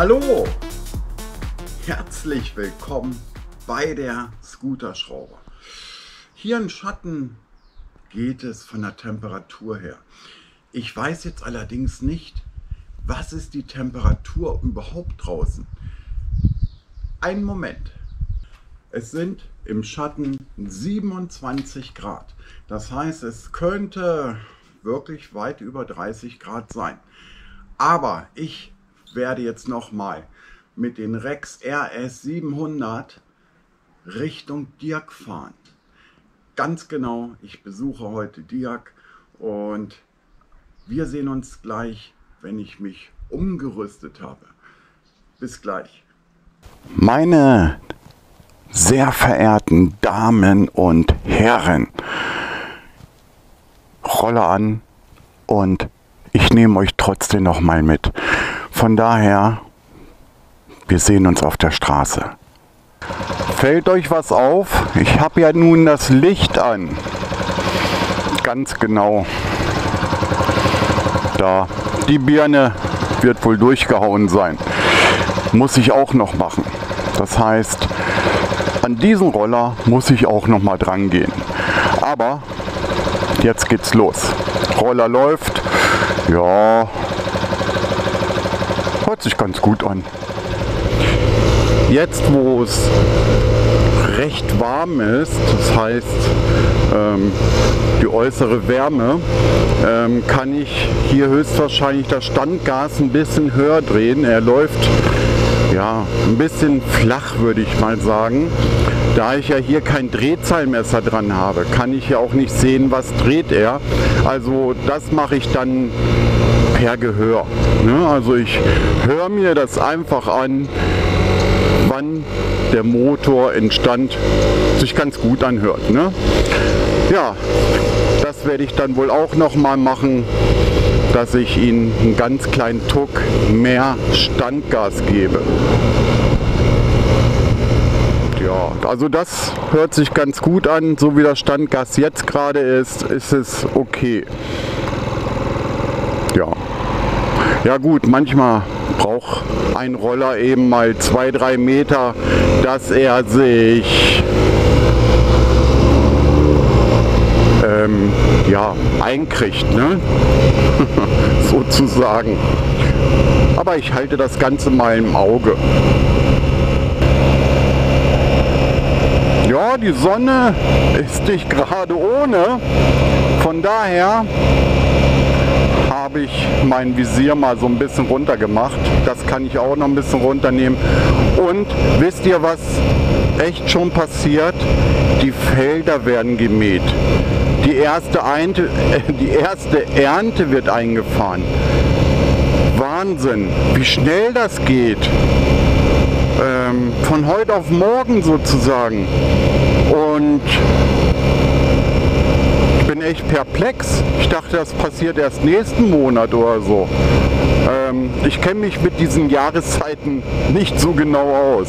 Hallo! Herzlich willkommen bei der Scooterschraube. Hier im Schatten geht es von der Temperatur her. Ich weiß jetzt allerdings nicht, was ist die Temperatur überhaupt draußen. Ein Moment. Es sind im Schatten 27 Grad. Das heißt, es könnte wirklich weit über 30 Grad sein. Aber ich werde jetzt nochmal mit den Rex RS 700 Richtung Dirk fahren. Ganz genau, ich besuche heute Dirk und wir sehen uns gleich, wenn ich mich umgerüstet habe. Bis gleich. Meine sehr verehrten Damen und Herren, Rolle an und ich nehme euch trotzdem noch mal mit. Von daher, wir sehen uns auf der Straße. Fällt euch was auf? Ich habe ja nun das Licht an. Ganz genau. Da, die Birne wird wohl durchgehauen sein. Muss ich auch noch machen. Das heißt, an diesen Roller muss ich auch noch mal dran gehen. Aber jetzt geht's los. Roller läuft. Ja, hört sich ganz gut an. Jetzt, wo es recht warm ist, das heißt ähm, die äußere Wärme, ähm, kann ich hier höchstwahrscheinlich das Standgas ein bisschen höher drehen. Er läuft ja ein bisschen flach, würde ich mal sagen. Da ich ja hier kein Drehzahlmesser dran habe, kann ich ja auch nicht sehen, was dreht er. Also das mache ich dann per Gehör. Ne? Also ich höre mir das einfach an, wann der Motor in Stand sich ganz gut anhört. Ne? Ja, das werde ich dann wohl auch noch mal machen, dass ich ihn einen ganz kleinen Tuck mehr Standgas gebe. Also das hört sich ganz gut an. So wie das Standgas jetzt gerade ist, ist es okay. Ja. Ja gut, manchmal braucht ein Roller eben mal zwei, drei Meter, dass er sich ähm, ja, einkriegt, ne? sozusagen. Aber ich halte das Ganze mal im Auge. Ja, die Sonne ist nicht gerade ohne. Von daher habe ich mein Visier mal so ein bisschen runter gemacht. Das kann ich auch noch ein bisschen runternehmen. Und wisst ihr, was echt schon passiert? Die Felder werden gemäht. Die erste, Einte, die erste Ernte wird eingefahren. Wahnsinn, wie schnell das geht ähm, von heute auf morgen sozusagen. Und ich bin echt perplex. Ich dachte, das passiert erst nächsten Monat oder so. Ähm, ich kenne mich mit diesen Jahreszeiten nicht so genau aus.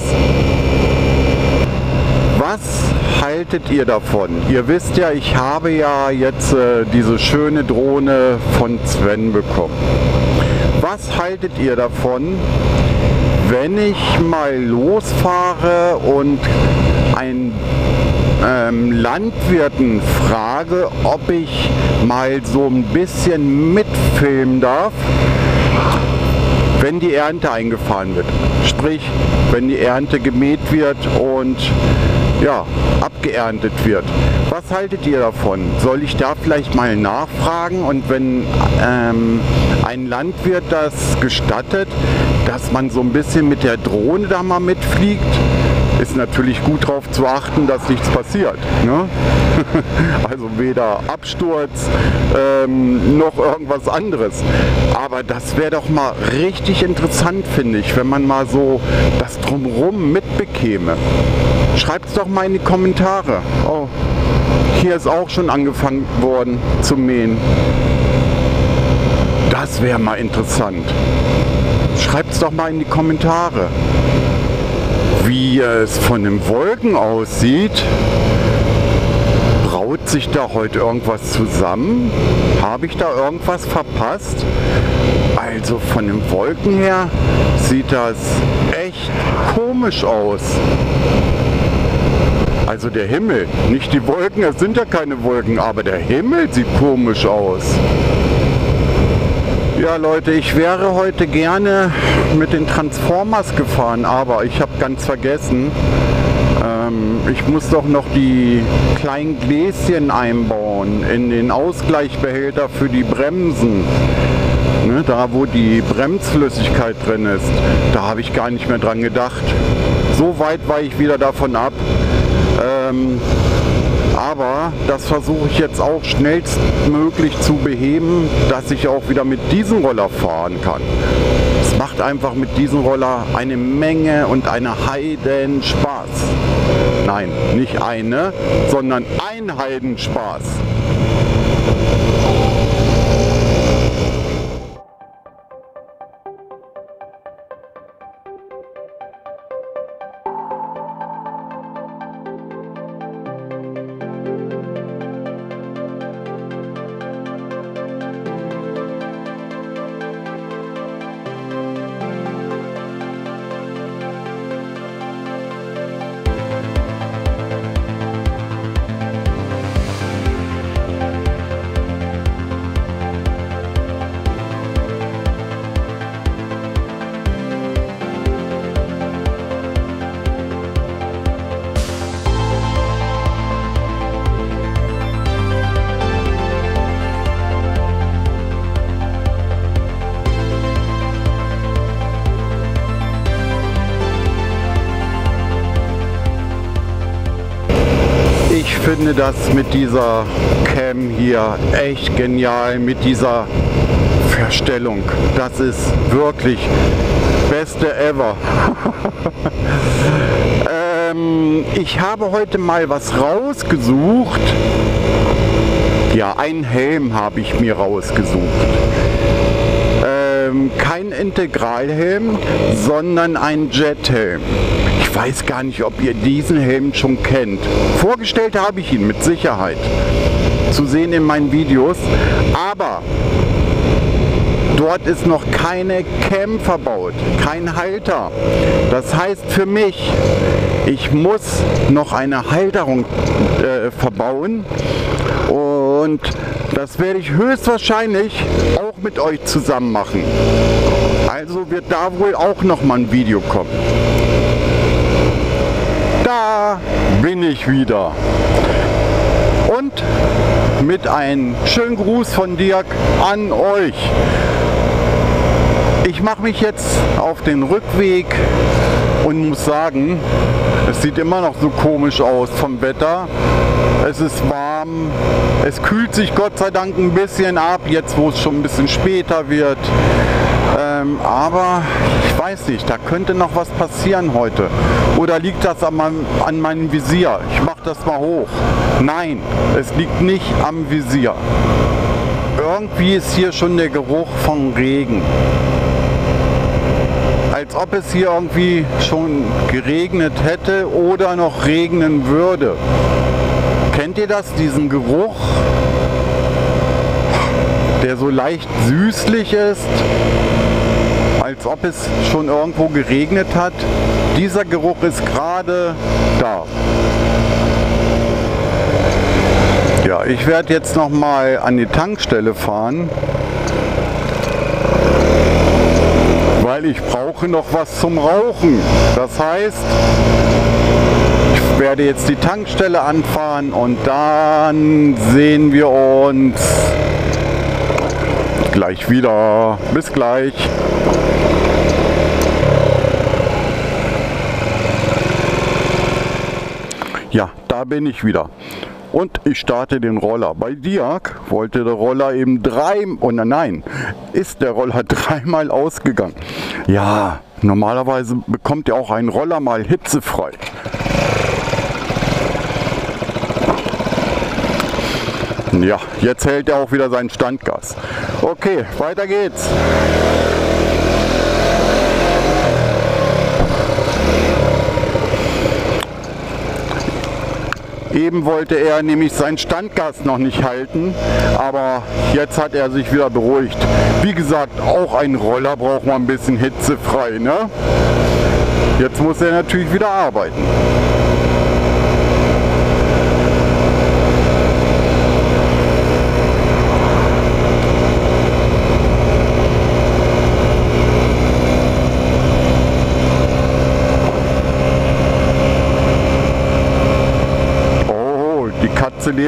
Was haltet ihr davon? Ihr wisst ja, ich habe ja jetzt äh, diese schöne Drohne von Sven bekommen. Was haltet ihr davon, wenn ich mal losfahre und ein ähm, Landwirten frage, ob ich mal so ein bisschen mitfilmen darf, wenn die Ernte eingefahren wird. Sprich, wenn die Ernte gemäht wird und ja, abgeerntet wird. Was haltet ihr davon? Soll ich da vielleicht mal nachfragen und wenn ähm, ein Landwirt das gestattet, dass man so ein bisschen mit der Drohne da mal mitfliegt? ist natürlich gut darauf zu achten, dass nichts passiert. Ne? also weder Absturz ähm, noch irgendwas anderes. Aber das wäre doch mal richtig interessant, finde ich, wenn man mal so das drumherum mitbekäme. Schreibt es doch mal in die Kommentare. Oh, hier ist auch schon angefangen worden zu mähen. Das wäre mal interessant. Schreibt es doch mal in die Kommentare wie es von den Wolken aussieht, Baut sich da heute irgendwas zusammen? Habe ich da irgendwas verpasst? Also von den Wolken her sieht das echt komisch aus. Also der Himmel, nicht die Wolken, es sind ja keine Wolken, aber der Himmel sieht komisch aus. Ja Leute, ich wäre heute gerne mit den Transformers gefahren, aber ich habe ganz vergessen, ähm, ich muss doch noch die kleinen Gläschen einbauen in den Ausgleichsbehälter für die Bremsen. Ne, da wo die Bremsflüssigkeit drin ist, da habe ich gar nicht mehr dran gedacht. So weit war ich wieder davon ab. Ähm, aber das versuche ich jetzt auch schnellstmöglich zu beheben, dass ich auch wieder mit diesem Roller fahren kann. Es macht einfach mit diesem Roller eine Menge und eine Heiden Spaß. Nein, nicht eine, sondern ein Heidenspaß. Ich finde das mit dieser Cam hier echt genial, mit dieser Verstellung. Das ist wirklich beste ever. ähm, ich habe heute mal was rausgesucht. Ja, einen Helm habe ich mir rausgesucht. Ähm, kein Integralhelm, sondern ein Jethelm. Ich weiß gar nicht, ob ihr diesen Helm schon kennt. Vorgestellt habe ich ihn mit Sicherheit. Zu sehen in meinen Videos. Aber dort ist noch keine Cam verbaut, kein Halter. Das heißt für mich, ich muss noch eine Halterung äh, verbauen und das werde ich höchstwahrscheinlich auch mit euch zusammen machen. Also wird da wohl auch noch mal ein Video kommen. Da bin ich wieder. Und mit einem schönen Gruß von Dirk an euch. Ich mache mich jetzt auf den Rückweg und muss sagen, es sieht immer noch so komisch aus vom Wetter. Es ist warm, es kühlt sich Gott sei Dank ein bisschen ab, jetzt wo es schon ein bisschen später wird. Ähm, aber ich weiß nicht, da könnte noch was passieren heute. Oder liegt das an meinem, an meinem Visier? Ich mache das mal hoch. Nein, es liegt nicht am Visier. Irgendwie ist hier schon der Geruch von Regen als ob es hier irgendwie schon geregnet hätte oder noch regnen würde. Kennt ihr das, diesen Geruch, der so leicht süßlich ist, als ob es schon irgendwo geregnet hat? Dieser Geruch ist gerade da. Ja, ich werde jetzt noch mal an die Tankstelle fahren weil ich brauche noch was zum Rauchen. Das heißt, ich werde jetzt die Tankstelle anfahren und dann sehen wir uns gleich wieder. Bis gleich. Ja, da bin ich wieder und ich starte den Roller. Bei Diak wollte der Roller eben drei, oh nein, ist der Roller dreimal ausgegangen. Ja, normalerweise bekommt ja auch ein Roller mal hitzefrei. Ja, jetzt hält er auch wieder sein Standgas. Okay, weiter geht's. Eben wollte er nämlich sein Standgas noch nicht halten, aber jetzt hat er sich wieder beruhigt. Wie gesagt, auch ein Roller braucht man ein bisschen hitzefrei. Ne? Jetzt muss er natürlich wieder arbeiten.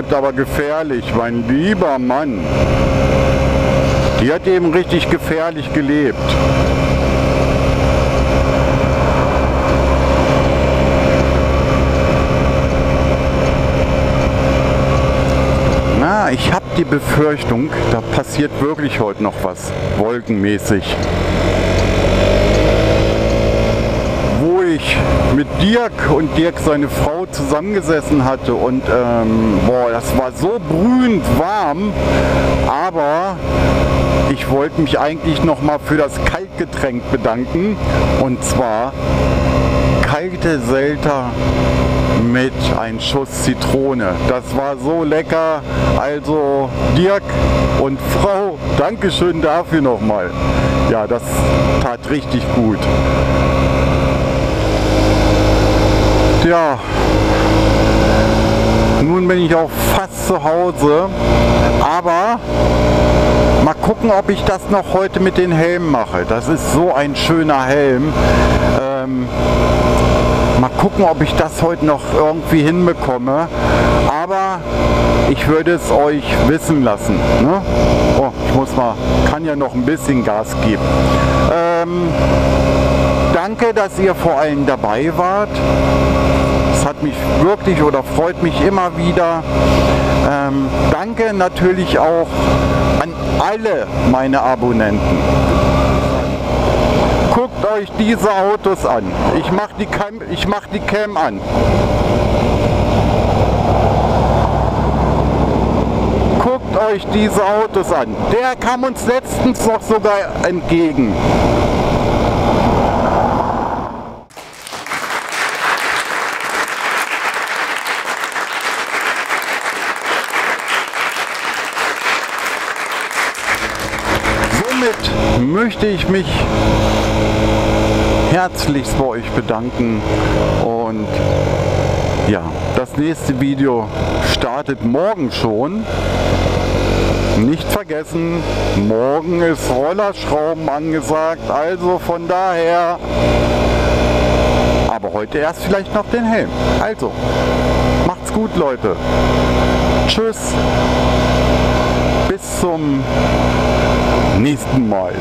Lebt aber gefährlich, mein lieber Mann. Die hat eben richtig gefährlich gelebt. Na, ich habe die Befürchtung, da passiert wirklich heute noch was, wolkenmäßig. ich mit Dirk und Dirk seine Frau zusammengesessen hatte und ähm, boah, das war so brühend warm, aber ich wollte mich eigentlich noch mal für das Kaltgetränk bedanken und zwar kalte Selter mit ein Schuss Zitrone. Das war so lecker. Also Dirk und Frau, Dankeschön dafür nochmal. Ja, das tat richtig gut. Ja, nun bin ich auch fast zu Hause, aber mal gucken, ob ich das noch heute mit den Helmen mache. Das ist so ein schöner Helm. Ähm, mal gucken, ob ich das heute noch irgendwie hinbekomme. Aber ich würde es euch wissen lassen. Ne? Oh, ich muss mal, kann ja noch ein bisschen Gas geben. Ähm, danke, dass ihr vor allem dabei wart. Es hat mich wirklich oder freut mich immer wieder. Ähm, danke natürlich auch an alle meine Abonnenten. Guckt euch diese Autos an. Ich mache die, mach die Cam an. Guckt euch diese Autos an. Der kam uns letztens noch sogar entgegen. Möchte ich mich herzlichst bei euch bedanken und ja, das nächste Video startet morgen schon. Nicht vergessen, morgen ist Rollerschrauben angesagt, also von daher, aber heute erst vielleicht noch den Helm. Also, macht's gut Leute. Tschüss. Bis zum nächsten Mal.